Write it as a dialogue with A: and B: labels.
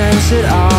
A: sense at all.